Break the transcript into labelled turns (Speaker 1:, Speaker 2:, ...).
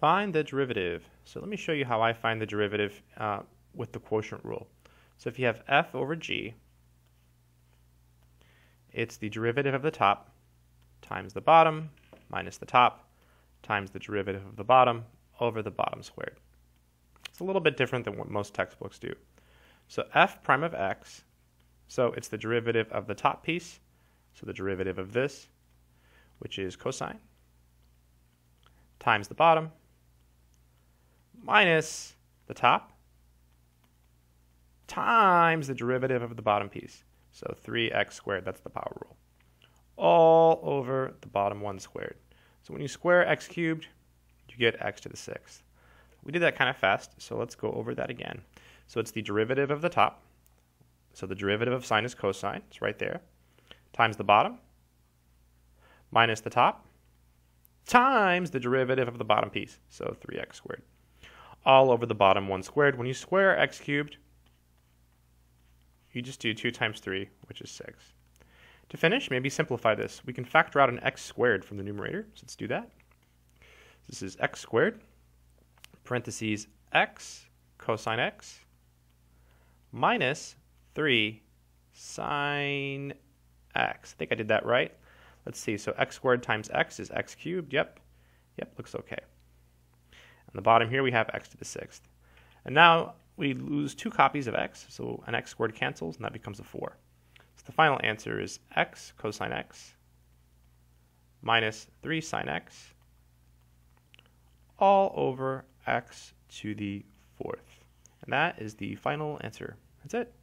Speaker 1: Find the derivative. So let me show you how I find the derivative uh, with the quotient rule. So if you have f over g, it's the derivative of the top times the bottom minus the top times the derivative of the bottom over the bottom squared. It's a little bit different than what most textbooks do. So f prime of x, so it's the derivative of the top piece, so the derivative of this, which is cosine, times the bottom, minus the top, times the derivative of the bottom piece. So 3x squared, that's the power rule. All over the bottom 1 squared. So when you square x cubed, you get x to the sixth. We did that kind of fast, so let's go over that again. So it's the derivative of the top. So the derivative of sine is cosine. It's right there. Times the bottom minus the top times the derivative of the bottom piece. So 3x squared. All over the bottom 1 squared. When you square x cubed, you just do 2 times 3, which is 6. To finish, maybe simplify this. We can factor out an x squared from the numerator. So let's do that. This is x squared, parentheses x cosine x, minus 3 sine x. I think I did that right. Let's see. So x squared times x is x cubed. Yep. Yep, looks okay. On the bottom here, we have x to the sixth. And now we lose two copies of x, so an x squared cancels, and that becomes a 4. So the final answer is x cosine x minus 3 sine x all over x to the fourth. And that is the final answer. That's it.